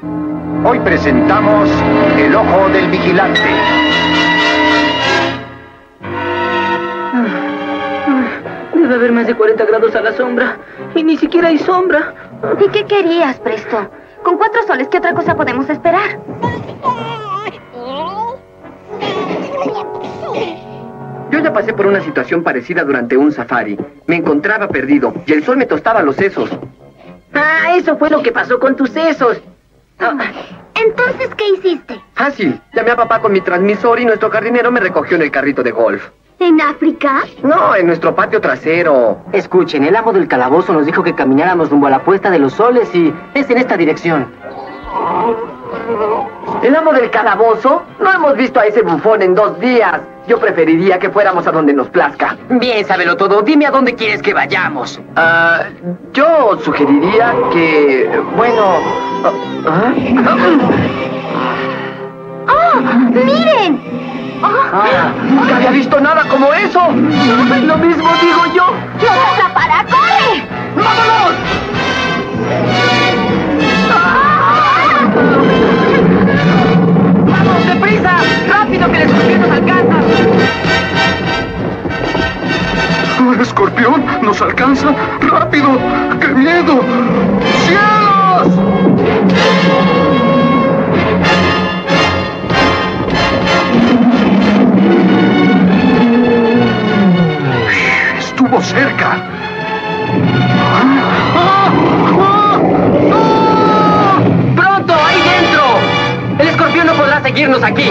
Hoy presentamos El Ojo del Vigilante. Debe haber más de 40 grados a la sombra. Y ni siquiera hay sombra. ¿Y qué querías, Presto? Con cuatro soles, ¿qué otra cosa podemos esperar? Yo ya pasé por una situación parecida durante un safari. Me encontraba perdido y el sol me tostaba los sesos. Ah, eso fue lo que pasó con tus sesos. Ah, Entonces, ¿qué hiciste? Fácil. Llamé a papá con mi transmisor y nuestro jardinero me recogió en el carrito de golf. ¿En África? No, en nuestro patio trasero. Escuchen, el amo del calabozo nos dijo que camináramos rumbo a la puesta de los soles y es en esta dirección. ¿El amo del calabozo? No hemos visto a ese bufón en dos días. Yo preferiría que fuéramos a donde nos plazca. Bien, sábelo todo. Dime a dónde quieres que vayamos. Ah, yo sugeriría que... Bueno... ah, ¡Oh! ¡Miren! ¡Oh! ah, nunca había visto nada como eso. Lo mismo digo yo. ¡Nos atrapará! ¡Corre! ¡Vámonos! Nos alcanza? ¡Rápido! ¡Qué miedo! ¡Cielos! Estuvo cerca. ¡Ah! ¡Ah! ¡Ah! ¡Pronto, ahí dentro! El escorpión no podrá seguirnos aquí.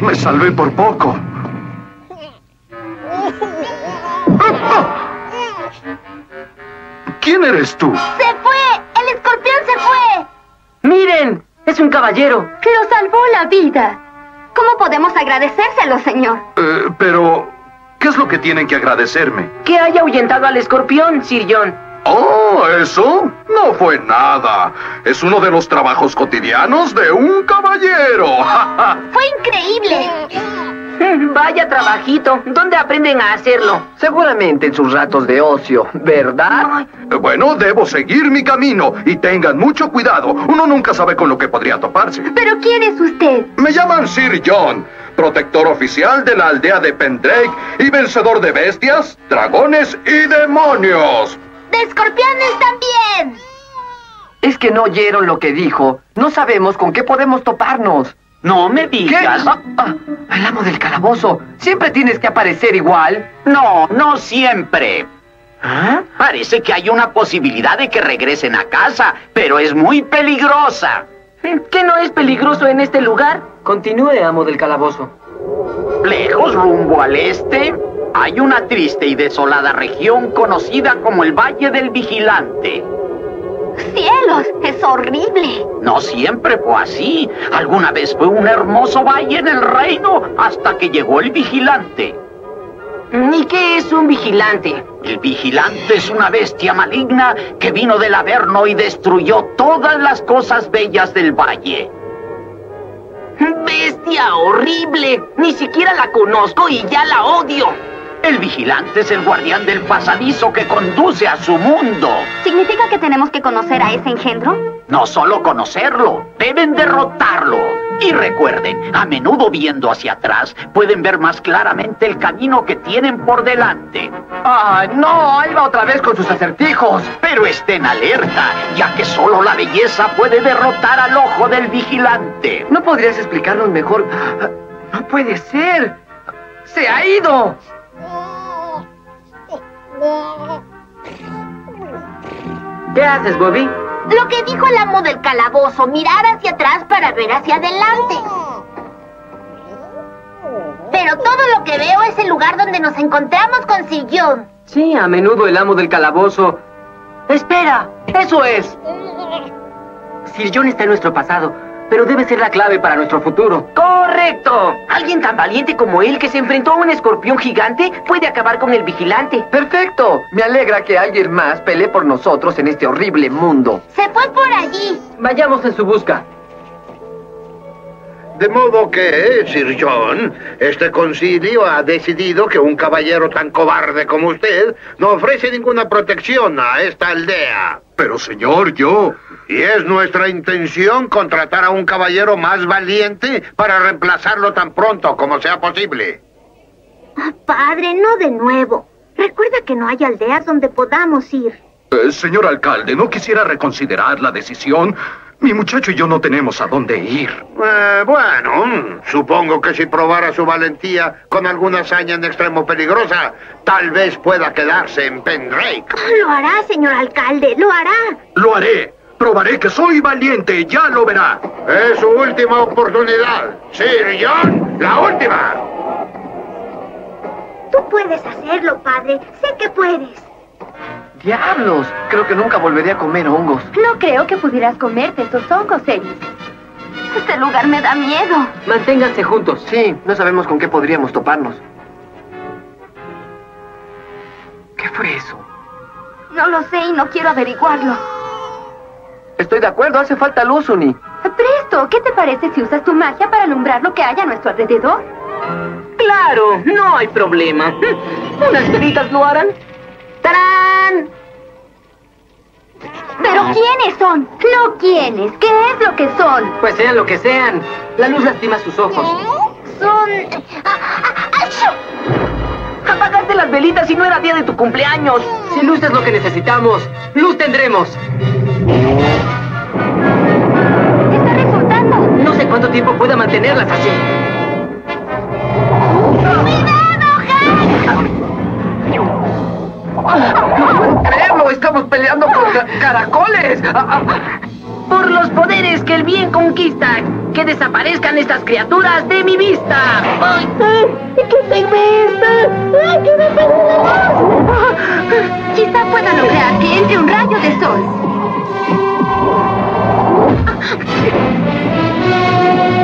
Me salvé por poco. ¿Quién eres tú? ¡Se fue! ¡El escorpión se fue! ¡Miren! ¡Es un caballero! ¡Lo salvó la vida! ¿Cómo podemos agradecérselo, señor? Eh, pero, ¿qué es lo que tienen que agradecerme? Que haya ahuyentado al escorpión, Sir John. Oh, ¿eso? No fue nada. Es uno de los trabajos cotidianos de un caballero. ¡Fue increíble! Vaya trabajito. ¿Dónde aprenden a hacerlo? Seguramente en sus ratos de ocio, ¿verdad? bueno, debo seguir mi camino y tengan mucho cuidado. Uno nunca sabe con lo que podría toparse. ¿Pero quién es usted? Me llaman Sir John, protector oficial de la aldea de Pendrake y vencedor de bestias, dragones y demonios. ¡De escorpiones también! Es que no oyeron lo que dijo. No sabemos con qué podemos toparnos. No me ¿Qué? digas. Ah, ah, el amo del calabozo. Siempre tienes que aparecer igual. No, no siempre. ¿Ah? Parece que hay una posibilidad de que regresen a casa, pero es muy peligrosa. ¿Qué no es peligroso en este lugar? Continúe, amo del calabozo. Lejos rumbo al este, hay una triste y desolada región conocida como el Valle del Vigilante. ¡Cielos! ¡Es horrible! No siempre fue así. Alguna vez fue un hermoso valle en el reino hasta que llegó el vigilante. ¿Y qué es un vigilante? El vigilante es una bestia maligna que vino del Averno y destruyó todas las cosas bellas del valle. ¡Bestia horrible! Ni siquiera la conozco y ya la odio. El vigilante es el guardián del pasadizo que conduce a su mundo. ¿Significa que tenemos que conocer a ese engendro? No solo conocerlo, deben derrotarlo. Y recuerden, a menudo viendo hacia atrás, pueden ver más claramente el camino que tienen por delante. ¡Ay, no! Ahí va otra vez con sus acertijos. Pero estén alerta, ya que solo la belleza puede derrotar al ojo del vigilante. ¿No podrías explicarnos mejor? No puede ser. ¡Se ha ido! ¿Qué haces, Bobby? Lo que dijo el amo del calabozo, mirar hacia atrás para ver hacia adelante. Pero todo lo que veo es el lugar donde nos encontramos con John. Sí, a menudo el amo del calabozo... ¡Espera! ¡Eso es! Sir John está en nuestro pasado, pero debe ser la clave para nuestro futuro. ¡Correcto! Alguien tan valiente como él que se enfrentó a un escorpión gigante puede acabar con el vigilante. ¡Perfecto! Me alegra que alguien más pelee por nosotros en este horrible mundo. Se fue por allí. Vayamos en su busca. De modo que, Sir John, este concilio ha decidido que un caballero tan cobarde como usted no ofrece ninguna protección a esta aldea. Pero señor, yo... Y es nuestra intención contratar a un caballero más valiente para reemplazarlo tan pronto como sea posible. Ah, padre, no de nuevo. Recuerda que no hay aldeas donde podamos ir. Eh, señor alcalde, ¿no quisiera reconsiderar la decisión? Mi muchacho y yo no tenemos a dónde ir. Eh, bueno, supongo que si probara su valentía con alguna hazaña en extremo peligrosa, tal vez pueda quedarse en Pendrake. Lo hará, señor alcalde, lo hará. Lo haré. Probaré que soy valiente, ya lo verá. Es su última oportunidad. Sir John, la última. Tú puedes hacerlo, padre. Sé que puedes. ¡Diablos! Creo que nunca volveré a comer hongos. No creo que pudieras comerte estos hongos, Ellis. Este lugar me da miedo. Manténganse juntos. Sí, no sabemos con qué podríamos toparnos. ¿Qué fue eso? No lo sé y no quiero averiguarlo. Estoy de acuerdo, hace falta luz, Uni. Presto, ¿qué te parece si usas tu magia para alumbrar lo que hay a nuestro alrededor? ¡Claro! No hay problema. ¿Unas velitas lo harán? ¡Tarán! ¿Pero quiénes son? No quiénes. ¿Qué es lo que son? Pues sean lo que sean. La luz lastima sus ojos. Son... Apagaste las velitas y no era día de tu cumpleaños. Si luz es lo que necesitamos, luz tendremos. Está resultando. No sé cuánto tiempo pueda mantenerlas así. ¡No puedo creerlo! ¡Estamos peleando ca- caracoles! Ah, ah. Por los poderes que el bien conquista. ¡Que desaparezcan estas criaturas de mi vista! ¡Ay! Quizá pueda lograr que entre un rayo de sol.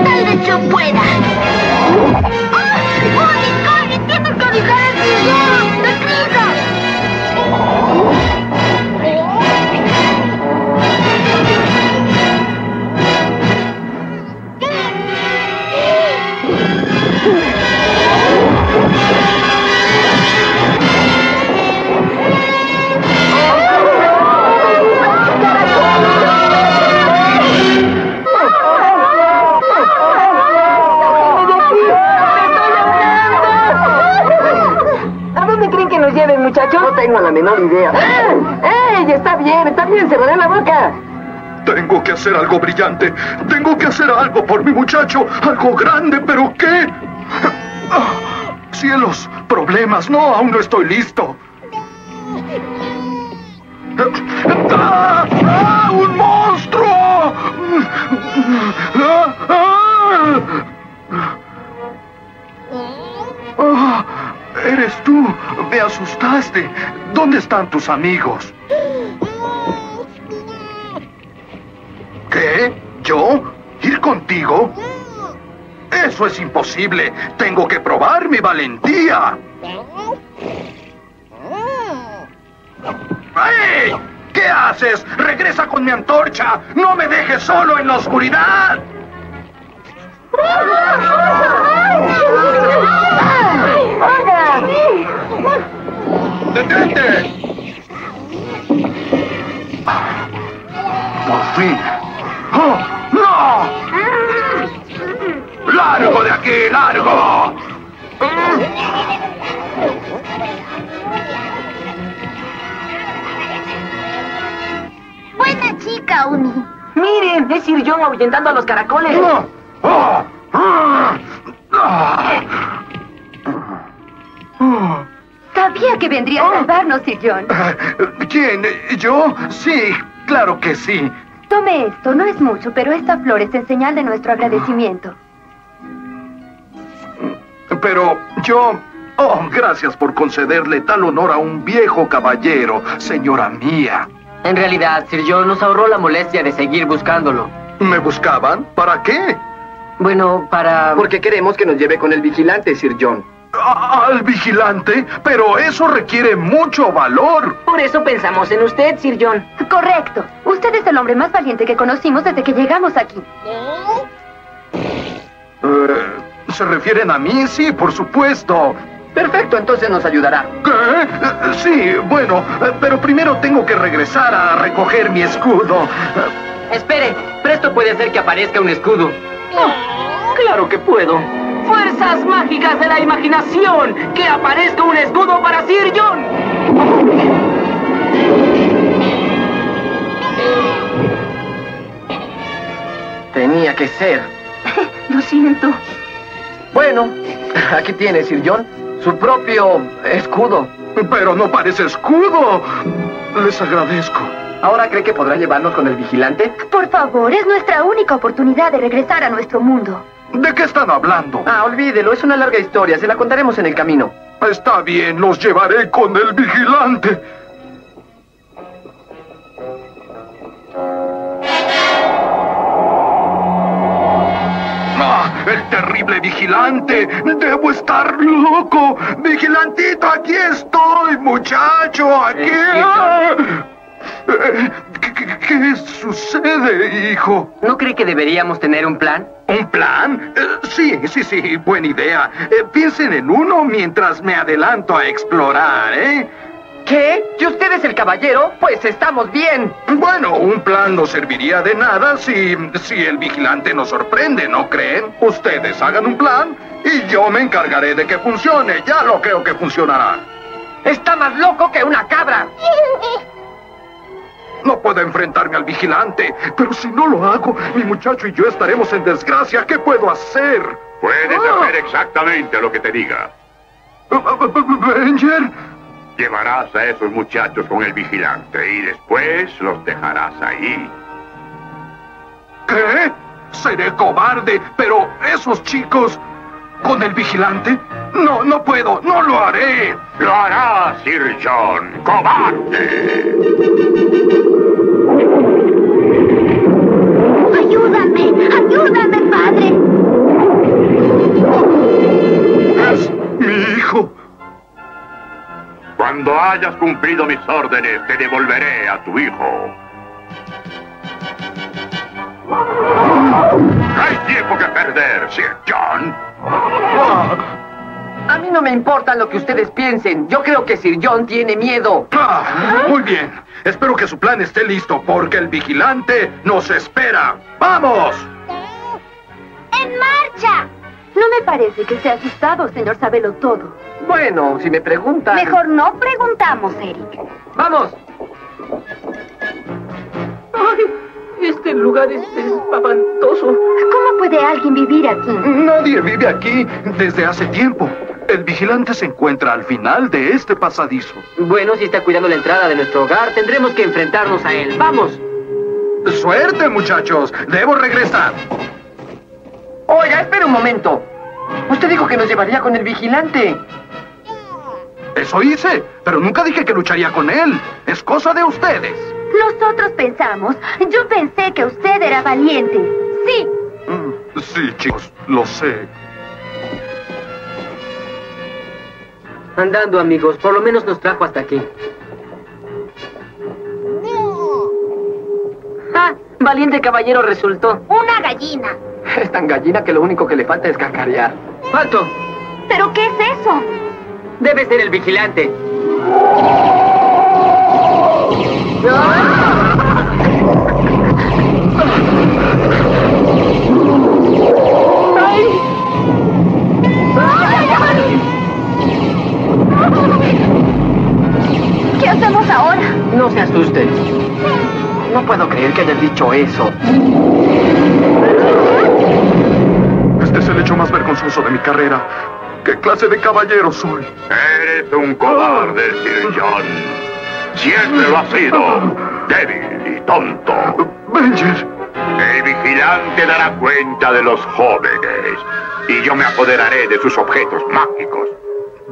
Tal vez yo pueda. ¡Ah! ¡Corre, corre! ¡Tienes que avisar al señor! ¡Deprisa! Tengo la menor idea. ¡Ey! Está bien, está bien, se en la boca. Tengo que hacer algo brillante. Tengo que hacer algo por mi muchacho. Algo grande, pero ¿qué? Ah, cielos, problemas. No, aún no estoy listo. ¡Ah! ¡Ah! ¡Un monstruo! ¡Ah! ¡Eres tú! Me asustaste. ¿Dónde están tus amigos? ¿Qué? ¿Yo? ¿Ir contigo? Eso es imposible. Tengo que probar mi valentía. ¡Ey! ¿Qué haces? ¡Regresa con mi antorcha! ¡No me dejes solo en la oscuridad! ¡Detente! Por fin. ¡Oh, ¡No! ¡Largo de aquí! ¡Largo! Buena chica, Uni. Miren, es Sir John ahuyentando a los caracoles. ¡Oh! ¡Oh! ¡Oh! Que vendría a salvarnos, Sir John. ¿Quién? ¿Yo? Sí, claro que sí. Tome esto, no es mucho, pero esta flor es en señal de nuestro agradecimiento. Pero yo... Oh, gracias por concederle tal honor a un viejo caballero, señora mía. En realidad, Sir John nos ahorró la molestia de seguir buscándolo. ¿Me buscaban? ¿Para qué? Bueno, para... Porque queremos que nos lleve con el vigilante, Sir John. ¿Al vigilante? Pero eso requiere mucho valor. Por eso pensamos en usted, Sir John. Correcto. Usted es el hombre más valiente que conocimos desde que llegamos aquí. Eh, ¿Se refieren a mí? Sí, por supuesto. Perfecto, entonces nos ayudará. ¿Qué? Eh, Sí, bueno, eh, pero primero tengo que regresar a recoger mi escudo. Espere, presto puede hacer que aparezca un escudo. Claro que puedo. ¡Fuerzas mágicas de la imaginación! ¡Que aparezca un escudo para Sir John! Tenía que ser. Lo siento. Bueno, aquí tiene, Sir John, su propio escudo. Pero no parece escudo. Les agradezco. ¿Ahora cree que podrá llevarnos con el vigilante? Por favor, es nuestra única oportunidad de regresar a nuestro mundo. ¿De qué están hablando? Ah, olvídelo, es una larga historia, se la contaremos en el camino. Está bien, los llevaré con el vigilante. ¡Ah! ¡El terrible vigilante! ¡Debo estar loco! ¡Vigilantito, aquí estoy, muchacho! ¡Aquí! Eh, ¿Qué, qué- sucede, hijo? ¿No cree que deberíamos tener un plan? ¿Un plan? Eh, sí, sí, sí, buena idea. Eh, piensen en uno mientras me adelanto a explorar, ¿eh? ¿Qué? ¿Que usted es el caballero? Pues estamos bien. Bueno, un plan no serviría de nada si, si el vigilante nos sorprende, ¿no creen? Ustedes hagan un plan y yo me encargaré de que funcione. Ya lo creo que funcionará. Está más loco que una cabra. No puedo enfrentarme al vigilante, pero si no lo hago, mi muchacho y yo estaremos en desgracia. ¿Qué puedo hacer? Puedes Ah. hacer exactamente lo que te diga. Eh, eh, Benjer, Llevarás a esos muchachos con el vigilante y después los dejarás ahí. ¿qué? Seré cobarde, pero esos chicos... ¿Con el vigilante? No, no puedo, no lo haré. ¡Lo harás, Sir John! ¡Cobarde! ¡Ayúdame! ¡Ayúdame, padre! Es mi hijo. Cuando hayas cumplido mis órdenes, te devolveré a tu hijo. No hay tiempo que perder, Sir John. A mí no me importa lo que ustedes piensen. Yo creo que Sir John tiene miedo. Ah, muy bien. Espero que su plan esté listo porque el vigilante nos espera. ¡Vamos! ¡En marcha! No me parece que esté asustado, señor Sabelo Todo. Bueno, si me preguntan... Mejor no preguntamos, Eric. ¡Vamos! Este lugar es espantoso. ¿Cómo puede alguien vivir aquí? Nadie vive aquí desde hace tiempo. El vigilante se encuentra al final de este pasadizo. Bueno, si está cuidando la entrada de nuestro hogar, tendremos que enfrentarnos a él. ¡Vamos! ¡Suerte, muchachos! Debo regresar. Oiga, espera un momento. Usted dijo que nos llevaría con el vigilante. Eso hice, pero nunca dije que lucharía con él. Es cosa de ustedes. Nosotros pensamos, yo pensé que usted era valiente. Sí, Mm, Sí, chicos, lo sé. Andando, amigos, por lo menos nos trajo hasta aquí. Ah, valiente caballero resultó. Una gallina. Es tan gallina que lo único que le falta es cacarear. ¡Alto! ¿Pero qué es eso? Debe ser el vigilante. ¿Qué hacemos ahora? No se asuste. No puedo creer que haya dicho eso. Este es el hecho más vergonzoso de mi carrera. ¿Qué clase de caballero soy? Eres un cobarde, Sir John. Siempre lo has sido. Débil y tonto. Benjer, El vigilante dará cuenta de los jóvenes. Y yo me apoderaré de sus objetos mágicos.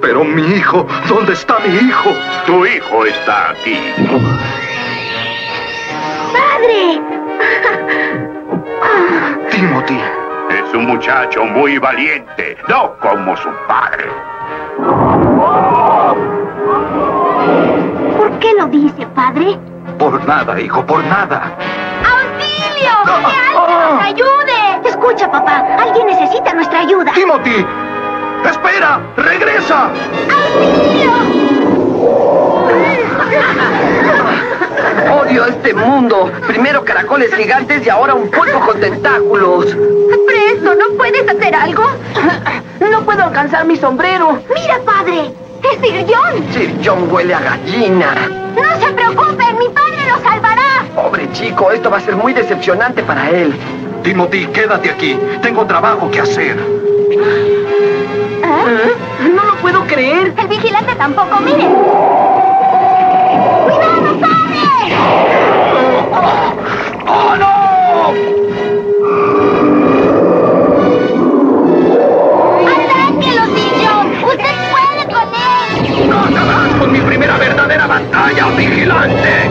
Pero mi hijo, ¿dónde está mi hijo? Tu hijo está aquí. ¡Padre! Timothy. Es un muchacho muy valiente, no como su padre. Qué lo dice, padre? Por nada, hijo, por nada. ¡Auxilio! ¡Que alguien nos ayude! Escucha, papá. Alguien necesita nuestra ayuda. Timothy. ¡Espera! ¡Regresa! Odio este mundo. Primero caracoles gigantes y ahora un pulpo con tentáculos. Presto, ¿no puedes hacer algo? No puedo alcanzar mi sombrero. Mira, padre. Es Sir John. Sir John huele a gallina. No se preocupen, mi padre lo salvará. Pobre chico, esto va a ser muy decepcionante para él. Timothy, quédate aquí. Tengo trabajo que hacer. ¿Eh? No lo puedo creer. El vigilante tampoco, miren. ¡Cuidado, padre! ¡Oh, no! Verdadera batalla, vigilante!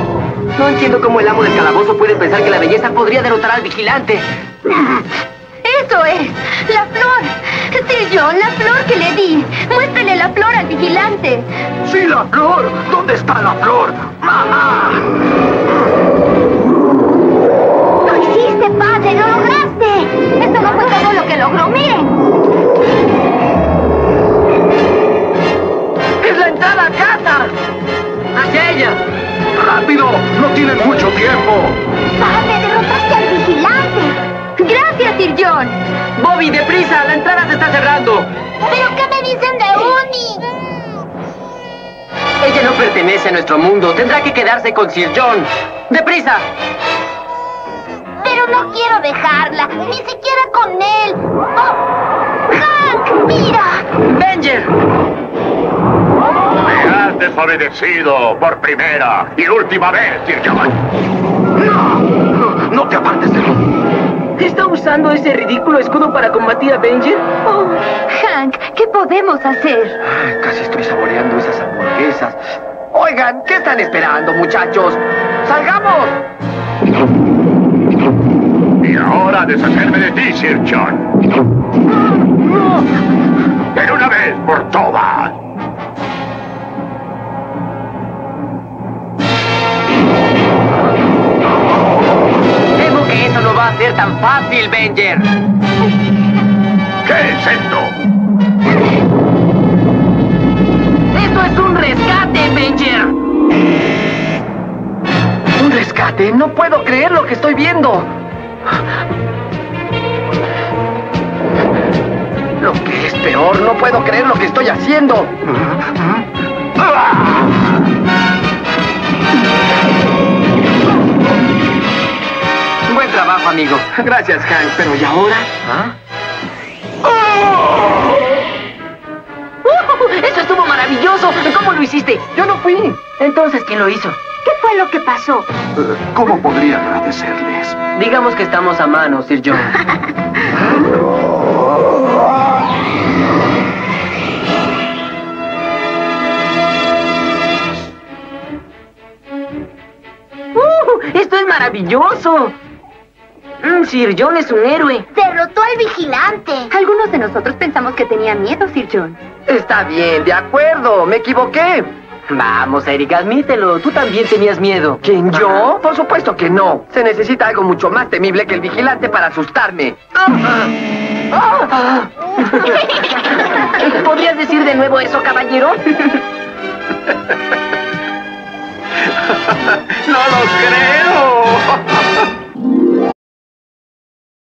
No entiendo cómo el amo del calabozo puede pensar que la belleza podría derrotar al vigilante. ¡Eso es! ¡La flor! Sir John, la flor que le di. Muéstrele la flor al vigilante. ¡Sí, la flor! ¿Dónde está la flor? ¡Mamá! ¡Lo hiciste, padre! ¡Lo lograste! Esto no fue todo lo que logró. ¡Miren! ¡Es la casa! ¡Hacia ella! ¡Rápido! ¡No tienen mucho tiempo! ¡Padre, derrotaste al vigilante! ¡Gracias, Sir John! ¡Bobby, deprisa! ¡La entrada se está cerrando! ¿Pero qué me dicen de Uni? Ella no pertenece a nuestro mundo. Tendrá que quedarse con Sir John. ¡Deprisa! Pero no quiero dejarla, ni siquiera con él. ¡Oh! ¡Hank, mira! ¡Benger! Desobedecido por primera y última vez, Sir John. ¡No! ¡No te apartes de mí! ¿Está usando ese ridículo escudo para combatir a Benjer? Oh, Hank, ¿qué podemos hacer? Ay, casi estoy saboreando esas hamburguesas. Oigan, ¿qué están esperando, muchachos? ¡Salgamos! Y ahora deshacerme de ti, Sir John. De una vez por todas. Ser tan fácil, Benger. ¿Qué es esto? ¡Esto es un rescate, Benger! ¿Un rescate? No puedo creer lo que estoy viendo. Lo que es peor, no puedo creer lo que estoy haciendo. Buen amigo. Gracias, Hank, pero ¿y ahora? ¿Ah? ¡Uh! ¡Eso estuvo maravilloso! ¿Cómo lo hiciste? Yo no fui. Entonces, ¿quién lo hizo? ¿Qué fue lo que pasó? Eh, ¿Cómo podría agradecerles? Digamos que estamos a mano, Sir John. ¡Uh! ¡Esto es maravilloso! Mm, Sir John es un héroe. Derrotó al vigilante. Algunos de nosotros pensamos que tenía miedo, Sir John. Está bien, de acuerdo, me equivoqué. Vamos, Eric, admítelo. Tú también tenías miedo. ¿Quién, yo? Por supuesto que no. Se necesita algo mucho más temible que el vigilante para asustarme. Ah, ah. ¿Podrías decir de nuevo eso, caballero? ¡No lo creo!